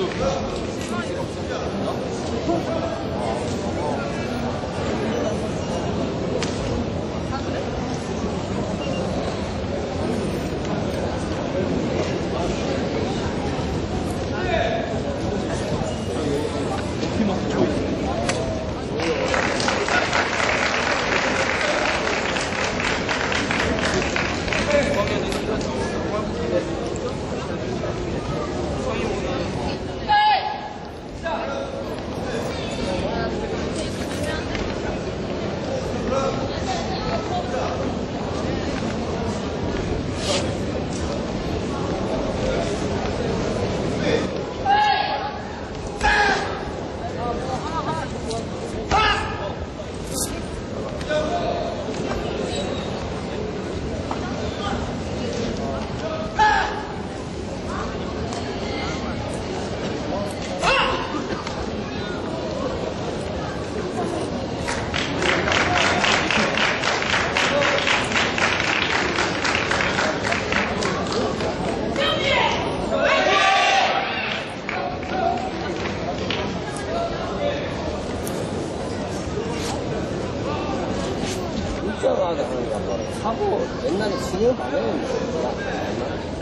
어. 일정하게 하는 게 아니라 하고 옛날에 진행 반응은 뭐